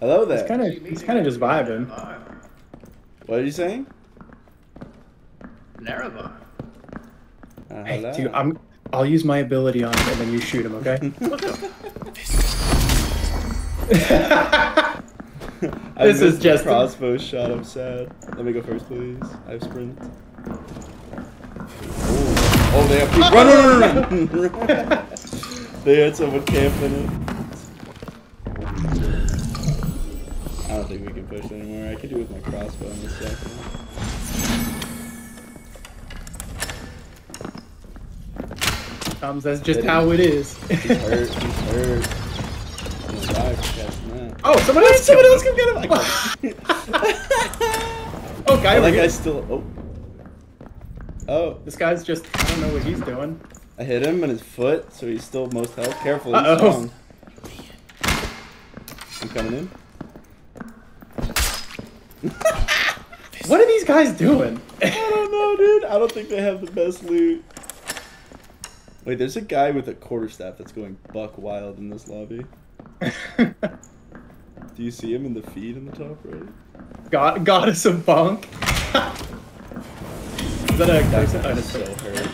Hello there. He's kind of he's kind of just vibing. What are you saying? Nerevar. Uh, Hey, dude, I'm I'll use my ability on him and then you shoot him, okay? This is just- the crossbow shot. I'm sad. Let me go first, please. I have sprint. Oh, oh they have people. Run, run, run, run, run. they had someone camping it. I don't think we can push anymore. I could do it with my crossbow in a second. Comes that's just how it is. He's hurt. He's hurt. I'm gonna die for casting that. oh, someone else, Someone else come get him! Oh, guy, like like I still. Oh. Oh, this guy's just I don't know what he's doing. I hit him in his foot, so he's still most health. Careful, he's Uh-oh. strong. I'm coming in. What are these guys doing? I don't know, dude. I don't think they have the best loot. Wait, there's a guy with a quarterstaff that's going buck wild in this lobby. Do you see him in the feed in the top right? God, goddess of bunk. Is that a That person? Guy's that's so so hurt.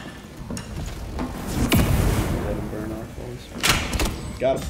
Let him burn off all his Got him.